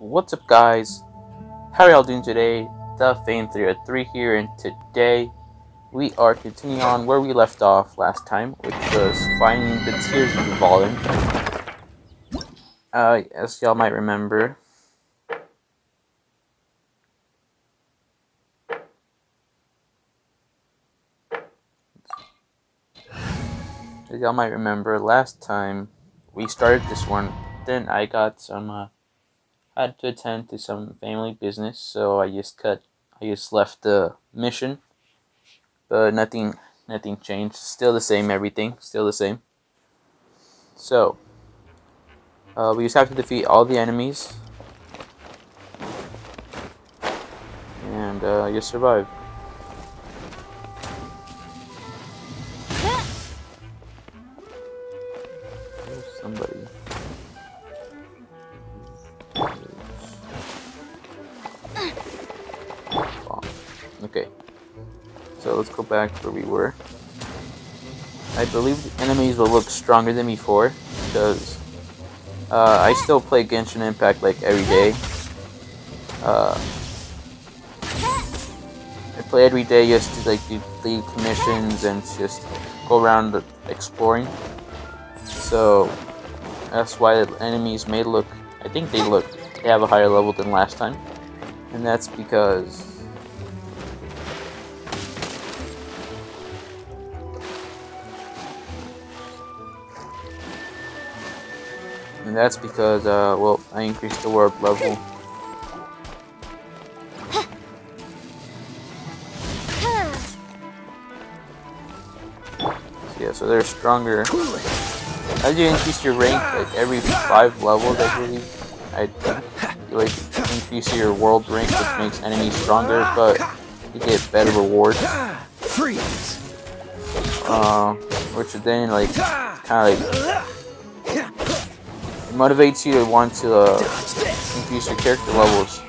What's up guys? How are y'all doing today? The Fang 303 here and today we are continuing on where we left off last time, which was finding the Tears of the Fallen. Uh, as y'all might remember, as y'all might remember, last time we started this one, then I got some, uh, had to attend to some family business, so I just cut, I just left the mission, but nothing, nothing changed, still the same, everything, still the same. So, uh, we just have to defeat all the enemies, and uh, just survive. Back where we were. I believe the enemies will look stronger than before because uh, I still play Genshin Impact like every day. Uh, I play every day just to like do lead commissions and just go around exploring. So that's why the enemies may look. I think they look. They have a higher level than last time, and that's because. And that's because, uh, well, I increased the world level. So yeah, so they're stronger. As you increase your rank, like every five levels, I believe, I think, you like increase your world rank, which makes enemies stronger, but you get better rewards. Freeze! Uh, which then like kind of like motivates you to want to uh, increase your character levels.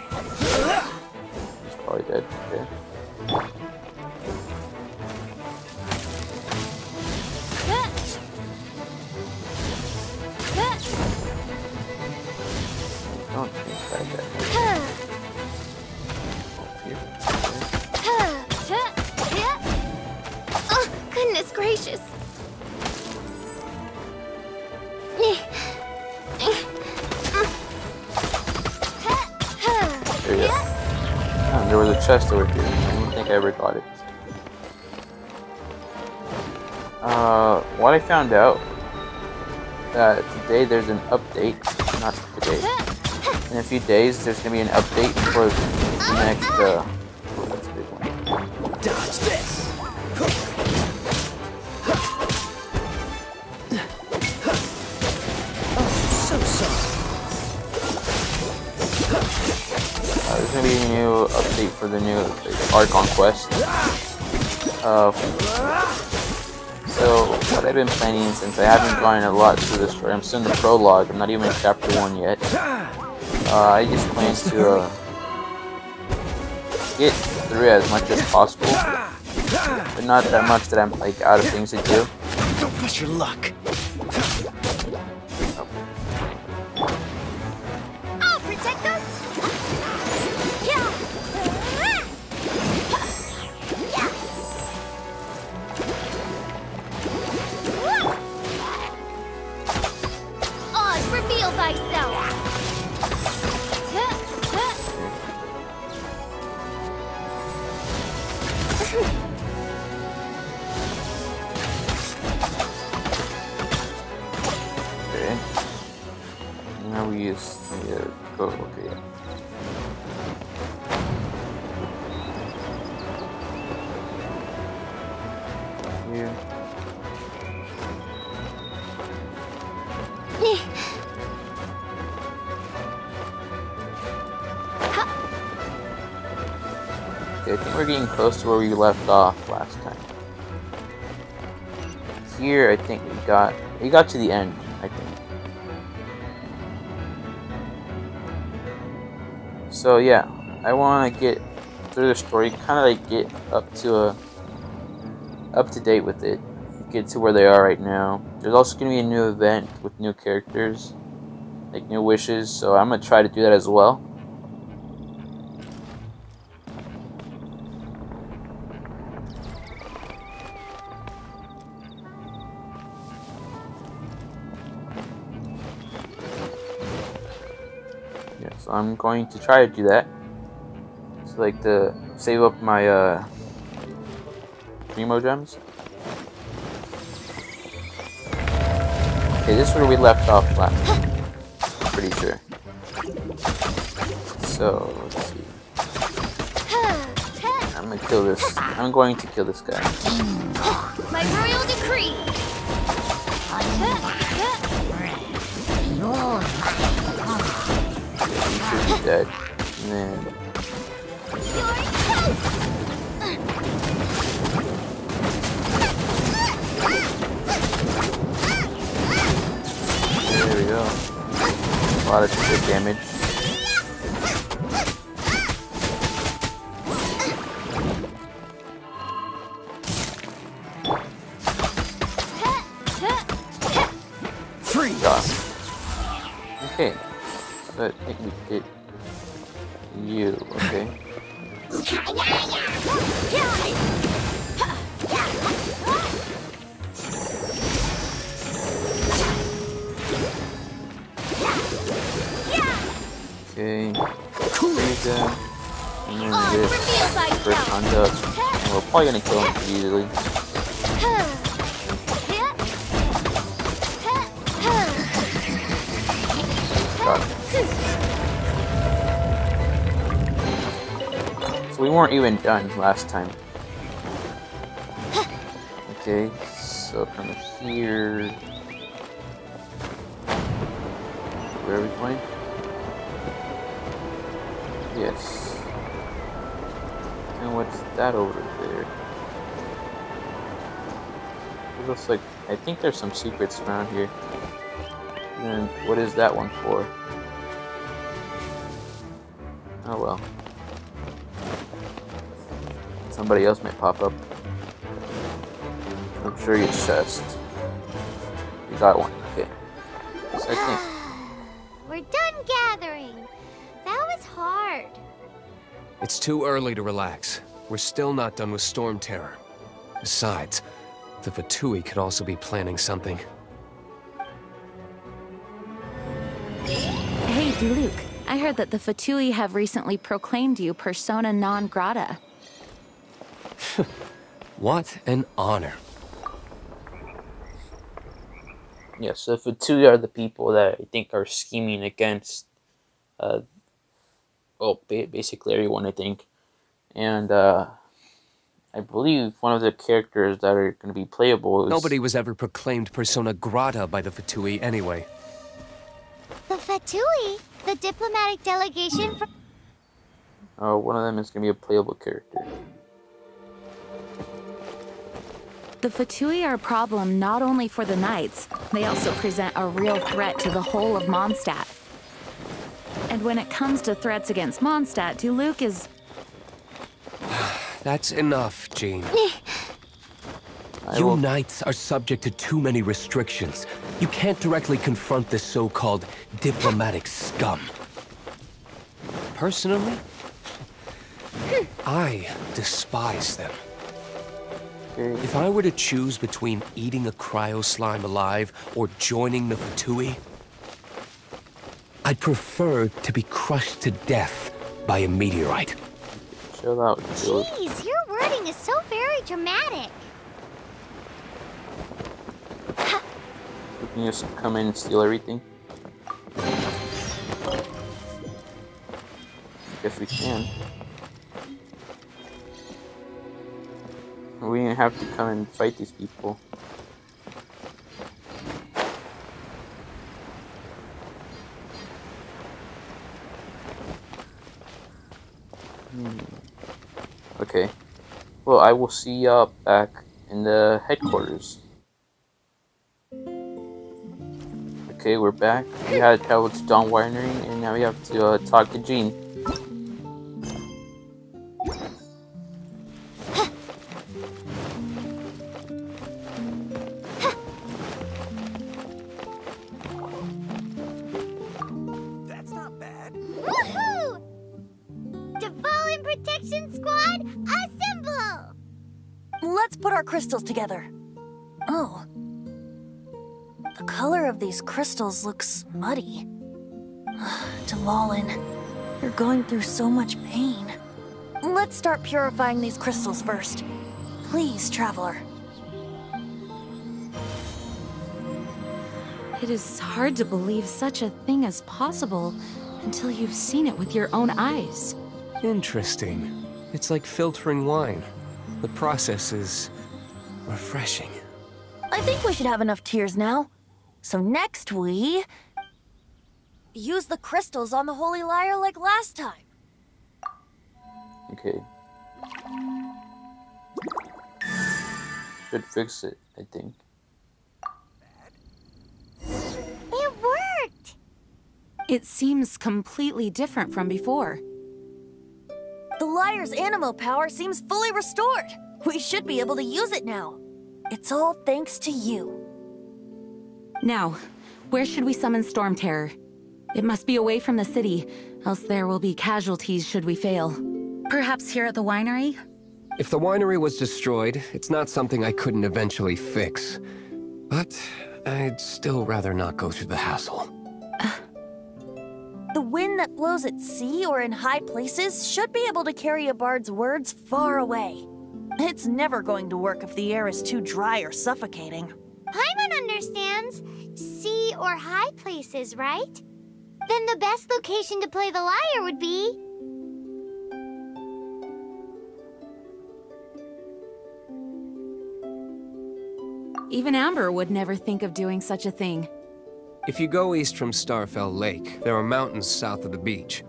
Chest over here. I don't think I ever got it. Uh, what I found out that today there's an update. Not today. In a few days, there's gonna be an update for the next. Uh, new update for the new Archon quest. Uh, so what I've been planning since I haven't gone a lot through the story, I'm still in the prologue. I'm not even in chapter one yet. Uh, I just plan to uh, get through as much as possible, but not that much that I'm like out of things to do. Don't push your luck. We're getting close to where we left off last time. Here, I think we got we got to the end. I think. So yeah, I want to get through the story, kind of like get up to a up to date with it, get to where they are right now. There's also going to be a new event with new characters. Like, new wishes. So I'm gonna try to do that as well. So I'm going to try to do that. It's like to save up my uh, Primogems. Okay, this is where we left off last. Pretty sure. So, let's see. I'm gonna kill this. I'm going to kill this guy. My royal decree. He should be dead. And then, You're toast. there we go. A lot of good damage. Okay. So I think we did you, okay? Okay. Freeze them. And then On, this first thyself. conduct. And we're probably gonna kill him easily. We weren't even done last time. Okay, so from here. Where are we going? Yes. And what's that over there? It looks like I think there's some secrets around here. And what is that one for? Oh well. Somebody else might pop up. I'm sure it's chest. You got one. Okay. Second. We're done gathering. That was hard. It's too early to relax. We're still not done with Storm Terror. Besides, the Fatui could also be planning something. Hey, Diluc. I heard that the Fatui have recently proclaimed you persona non grata. What an honor. Yeah, so the two are the people that I think are scheming against, uh, well, ba- basically everyone, I think. And, uh, I believe one of the characters that are going to be playable is. Nobody was ever proclaimed persona grata by the Fatui anyway. The Fatui, the diplomatic delegation from. Uh, one of them is going to be a playable character. The Fatui are a problem not only for the Knights, they also present a real threat to the whole of Mondstadt. And when it comes to threats against Mondstadt, Diluc is. That's enough, Jean. Eh. You knights are subject to too many restrictions. You can't directly confront this so-called diplomatic scum. Personally, hmm. I despise them. Okay. If I were to choose between eating a cryo slime alive or joining the Fatui, I'd prefer to be crushed to death by a meteorite. Chill out, Jill. Jeez, your wording is so very dramatic. We can just come in and steal everything. Guess we can. We didn't have to come and fight these people. Hmm. Okay. Well, I will see y'all back in the headquarters. Okay, we're back. We had to travel to Dawn Winery, and now we have to uh, talk to Jean. Crystals looks muddy. Dvalin, you're going through so much pain. Let's start purifying these crystals first. Please, Traveler. It is hard to believe such a thing is possible until you've seen it with your own eyes. Interesting. It's like filtering wine. The process is refreshing. I think we should have enough tears now. So next we... Use the crystals on the Holy Lyre like last time. Okay. Should fix it, I think. It worked! It seems completely different from before. The Lyre's animal power seems fully restored. We should be able to use it now. It's all thanks to you. Now, where should we summon Storm Terror? It must be away from the city, else there will be casualties should we fail. Perhaps here at the winery? If the winery was destroyed, it's not something I couldn't eventually fix. But I'd still rather not go through the hassle. The wind that blows at sea or in high places should be able to carry a bard's words far away. It's never going to work if the air is too dry or suffocating. Paimon understands sea or high places, right? Then the best location to play the lyre would be... Even Amber would never think of doing such a thing. If you go east from Starfell Lake, there are mountains south of the beach.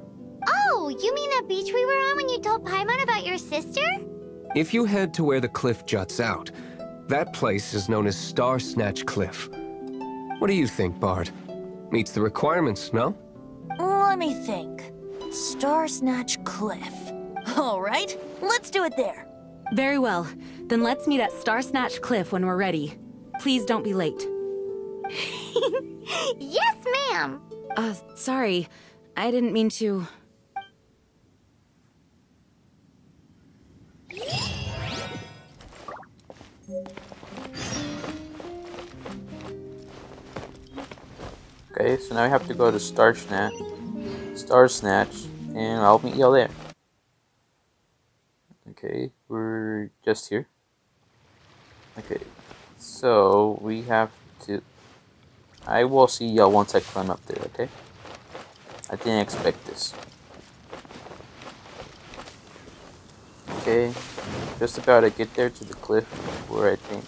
Oh, you mean that beach we were on when you told Paimon about your sister? If you head to where the cliff juts out, that place is known as Star Snatch Cliff. What do you think, Bard? Meets the requirements, no? Let me think. Star Snatch Cliff. All right, let's do it there. Very well. Then let's meet at Star Snatch Cliff when we're ready. Please don't be late. Yes, ma'am! Uh, sorry. I didn't mean to... Okay, so now I have to go to Star Snatch, Star Snatch, and I'll meet y'all there. Okay, we're just here. Okay, so we have to. I will see y'all once I climb up there. Okay. I didn't expect this. Okay, just about to get there to the cliff where I think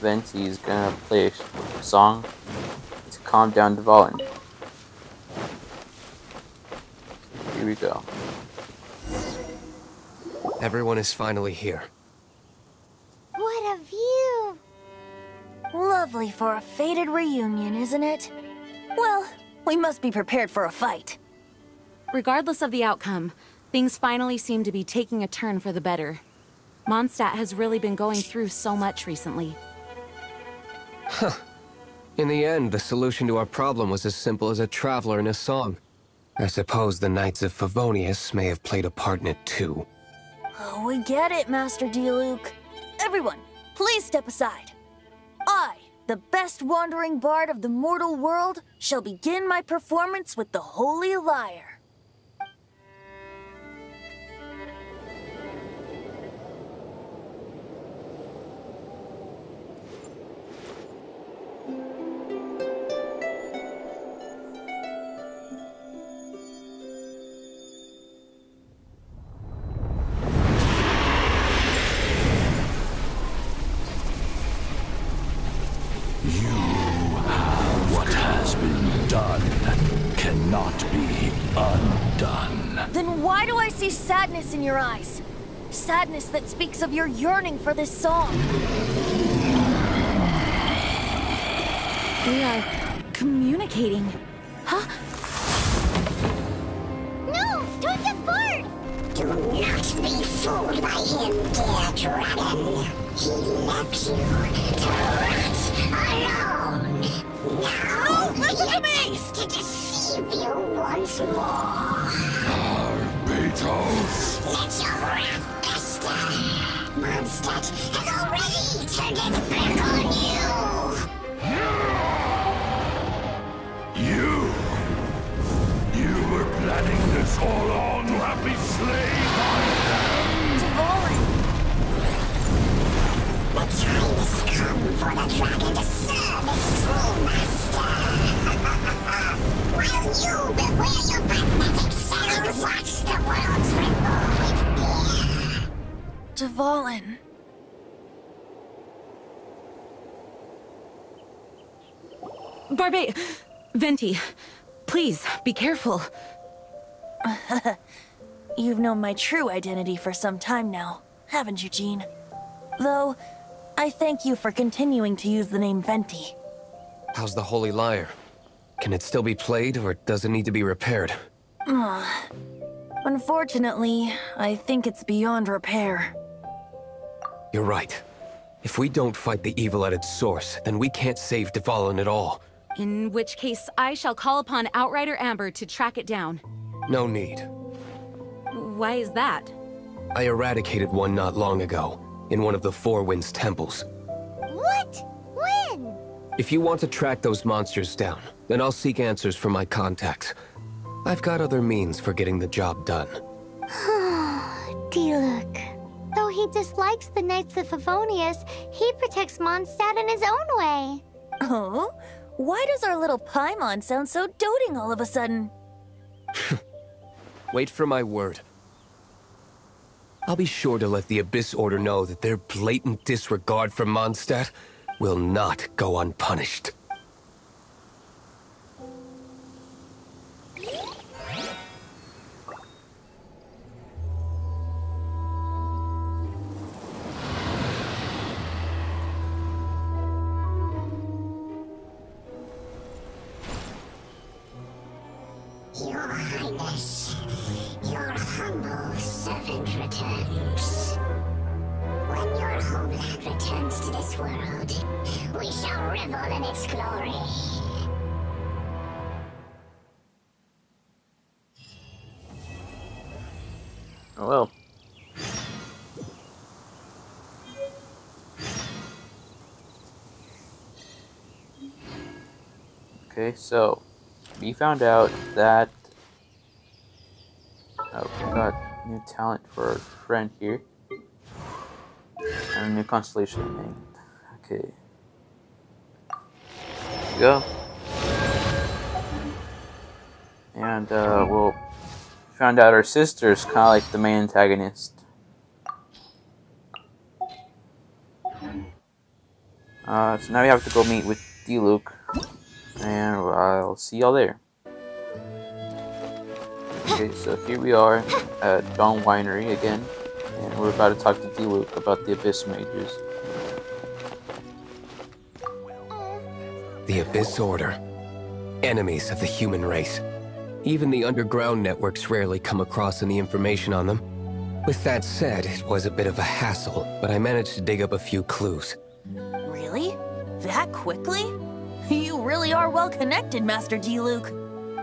Venti is gonna play a song to calm down Dvalin. Here we go. Everyone is finally here. What a view! Lovely for a fated reunion, isn't it? Well, we must be prepared for a fight. Regardless of the outcome, things finally seem to be taking a turn for the better. Mondstadt has really been going through so much recently. In the end, the solution to our problem was as simple as a traveler in a song. I suppose the Knights of Favonius may have played a part in it too. Oh, we get it, Master Diluc. Everyone, please step aside. I, the best wandering bard of the mortal world, shall begin my performance with the Holy Lyre. You, what has been done cannot be undone. Then why do I see sadness in your eyes? Sadness that speaks of your yearning for this song. They are communicating. Huh? No! Don't get bored! Do not be fooled by him, dear dragon. He left you to Yes, to deceive you once more. Barbatos. Let your wrath fester. Mondstadt has already turned its back on you. Barbe... Venti, please, be careful. You've known my true identity for some time now, haven't you, Jean? Though, I thank you for continuing to use the name Venti. How's the Holy Lyre? Can it still be played, or does it need to be repaired? Ah, unfortunately, I think it's beyond repair. You're right. If we don't fight the evil at its source, then we can't save Dvalin at all. In which case, I shall call upon Outrider Amber to track it down. No need. Why is that? I eradicated one not long ago, in one of the Four Winds temples. What? When? If you want to track those monsters down, then I'll seek answers from my contacts. I've got other means for getting the job done. Diluc. Though he dislikes the Knights of Favonius, he protects Mondstadt in his own way. Oh? Why does our little Paimon sound so doting all of a sudden? Wait for my word. I'll be sure to let the Abyss Order know that their blatant disregard for Mondstadt will not go unpunished. Okay, so we found out that oh we got new talent for our friend here. And a new constellation named. Okay. Go. And uh well found out our sister's kinda like the main antagonist. Uh, so now we have to go meet with Diluc, and I'll see y'all there. Okay, so here we are at Dawn Winery again, and we're about to talk to Diluc about the Abyss Mages. The Abyss Order. Enemies of the human race. Even the underground networks rarely come across any information on them. With that said, it was a bit of a hassle, but I managed to dig up a few clues. Really? That quickly? You really are well connected, Master Diluc.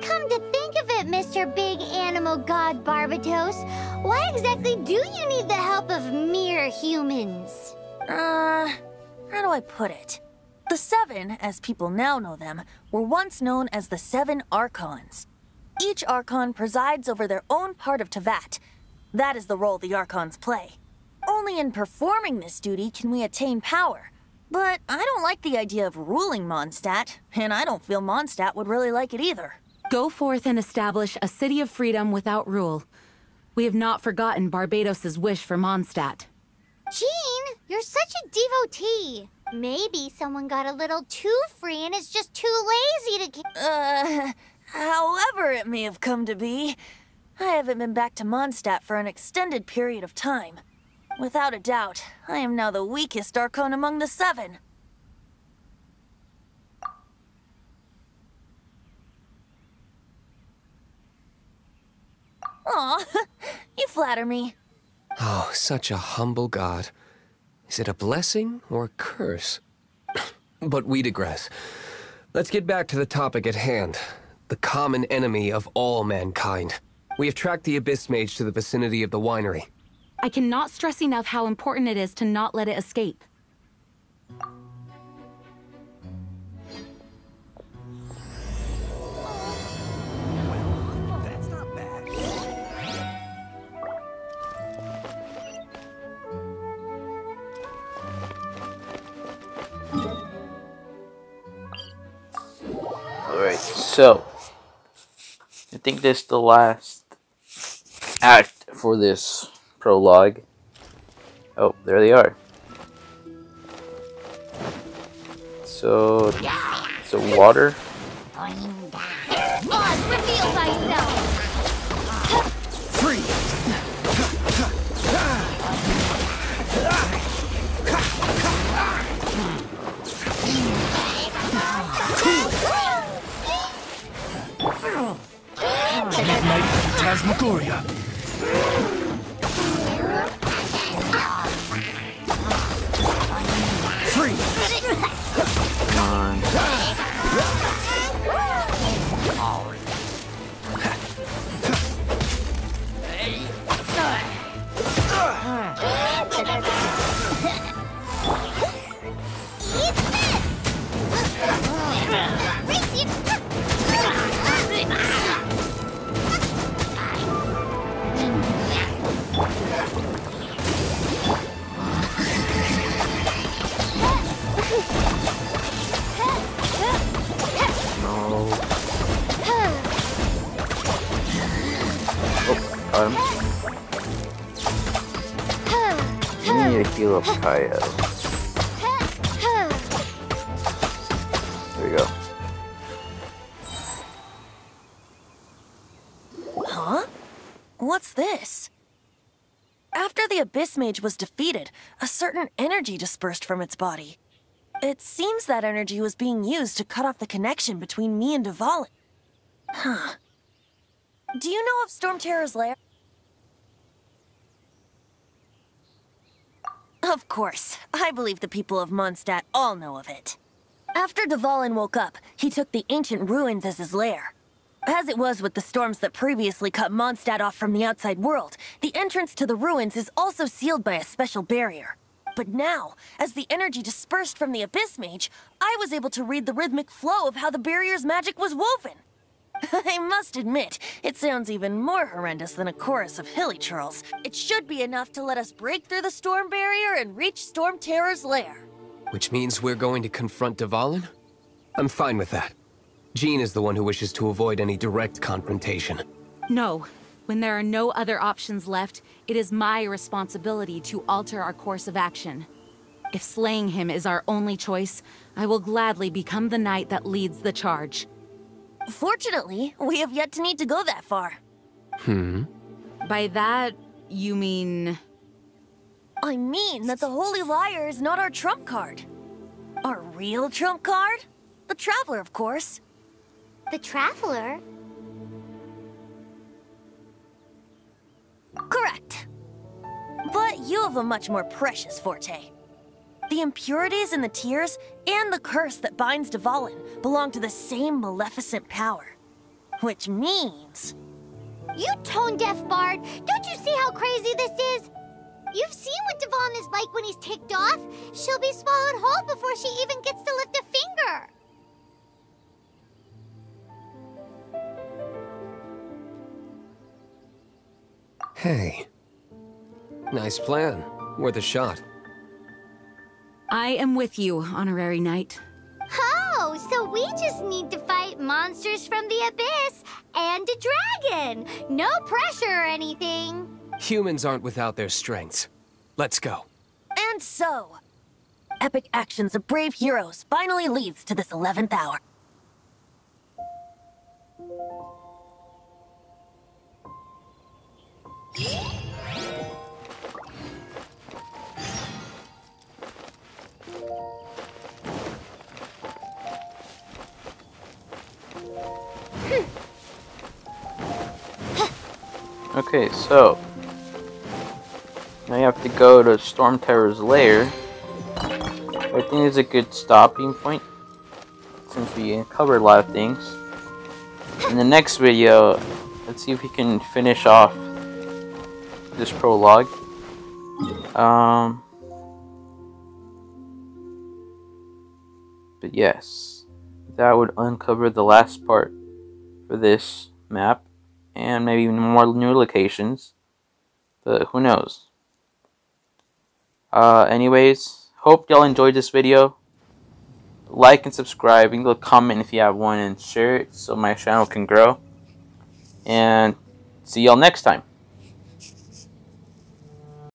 Come to think of it, Mr. Big Animal God Barbatos, why exactly do you need the help of mere humans? Uh, how do I put it? The Seven, as people now know them, were once known as the Seven Archons. Each Archon presides over their own part of Teyvat. That is the role the Archons play. Only in performing this duty can we attain power. But I don't like the idea of ruling Mondstadt, and I don't feel Mondstadt would really like it either. Go forth and establish a city of freedom without rule. We have not forgotten Barbatos's wish for Mondstadt. Jean, you're such a devotee. Maybe someone got a little too free and is just too lazy to. ca- Uh, however it may have come to be, I haven't been back to Mondstadt for an extended period of time. Without a doubt, I am now the weakest Archon among the seven. Aw, you flatter me. Oh, such a humble god. Is it a blessing or a curse? but we digress. Let's get back to the topic at hand. The common enemy of all mankind. We have tracked the Abyss Mage to the vicinity of the winery. I cannot stress enough how important it is to not let it escape. Alright, so I think this is the last act for this prologue. Oh, there they are. So, so water. Reveal thyself! Got him. We need to heal up Kaeya. There we go. Huh? What's this? After the Abyss Mage was defeated, a certain energy dispersed from its body. It seems that energy was being used to cut off the connection between me and Dvalin. Huh. Do you know of Storm Terror's lair? Of course. I believe the people of Mondstadt all know of it. After Dvalin woke up, he took the ancient ruins as his lair. As it was with the storms that previously cut Mondstadt off from the outside world, the entrance to the ruins is also sealed by a special barrier. But now, as the energy dispersed from the Abyss Mage, I was able to read the rhythmic flow of how the barrier's magic was woven. I must admit, it sounds even more horrendous than a chorus of hilichurls. It should be enough to let us break through the storm barrier and reach Storm Terror's lair. Which means we're going to confront Dvalin? I'm fine with that. Jean is the one who wishes to avoid any direct confrontation. No. When there are no other options left, it is my responsibility to alter our course of action. If slaying him is our only choice, I will gladly become the knight that leads the charge. Fortunately, we have yet to need to go that far. Hmm? By that, you mean... I mean that the Holy Lyre is not our trump card. Our real trump card? The Traveler, of course. The Traveler? Correct. But you have a much more precious forte. The impurities in the tears and the curse that binds Dvalin belong to the same maleficent power. Which means... You tone-deaf bard! Don't you see how crazy this is? You've seen what Dvalin is like when he's ticked off. She'll be swallowed whole before she even gets to lift a finger. Hey. Nice plan. Worth a shot. I am with you, Honorary Knight. Oh, so we just need to fight monsters from the abyss and a dragon. No pressure or anything. Humans aren't without their strengths. Let's go. And so... Epic actions of brave heroes finally leads to this 11th hour. Okay, so now you have to go to Storm Terror's lair. I think it's a good stopping point since we covered a lot of things. In the next video, let's see if we can finish off this prologue. Um, but yes, that would uncover the last part for this map and maybe even more new locations. But who knows? Uh, anyways, hope y'all enjoyed this video. Like and subscribe. You can comment if you have one and share it so my channel can grow. And see y'all next time.